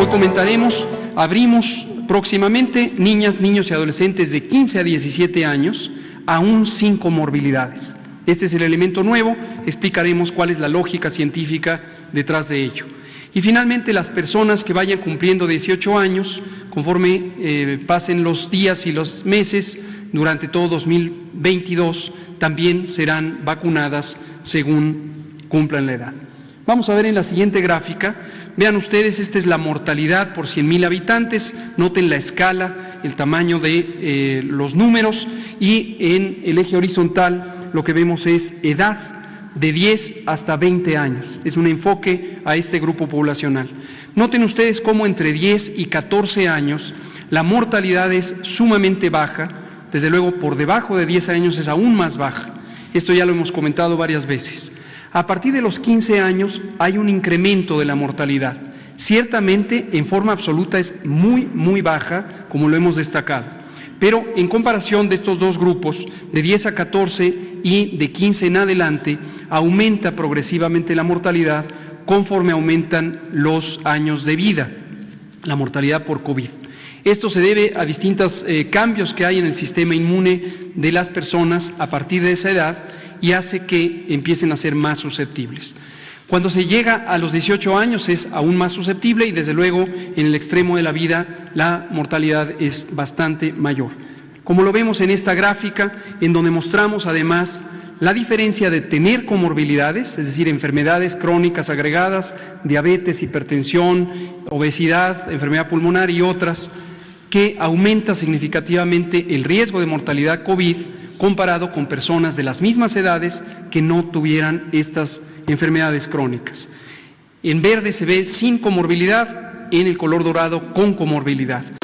Hoy comentaremos, abrimos próximamente niñas, niños y adolescentes de 15 a 17 años, aún sin comorbilidades. Este es el elemento nuevo, explicaremos cuál es la lógica científica detrás de ello. Y finalmente las personas que vayan cumpliendo 18 años, conforme eh, pasen los días y los meses durante todo 2022, también serán vacunadas según cumplan la edad. Vamos a ver en la siguiente gráfica, vean ustedes, esta es la mortalidad por 100.000 habitantes, noten la escala, el tamaño de eh, los números y en el eje horizontal lo que vemos es edad de 10 hasta 20 años. Es un enfoque a este grupo poblacional. Noten ustedes cómo entre 10 y 14 años la mortalidad es sumamente baja, desde luego por debajo de 10 años es aún más baja. Esto ya lo hemos comentado varias veces. A partir de los 15 años hay un incremento de la mortalidad. Ciertamente, en forma absoluta es muy, muy baja, como lo hemos destacado. Pero en comparación de estos dos grupos, de 10 a 14 y de 15 en adelante, aumenta progresivamente la mortalidad conforme aumentan los años de vida, la mortalidad por COVID. Esto se debe a distintos eh, cambios que hay en el sistema inmune de las personas a partir de esa edad y hace que empiecen a ser más susceptibles. Cuando se llega a los 18 años es aún más susceptible y desde luego en el extremo de la vida la mortalidad es bastante mayor. Como lo vemos en esta gráfica, en donde mostramos además la diferencia de tener comorbilidades, es decir, enfermedades crónicas agregadas, diabetes, hipertensión, obesidad, enfermedad pulmonar y otras, que aumenta significativamente el riesgo de mortalidad COVID comparado con personas de las mismas edades que no tuvieran estas enfermedades crónicas. En verde se ve sin comorbilidad, en el color dorado con comorbilidad.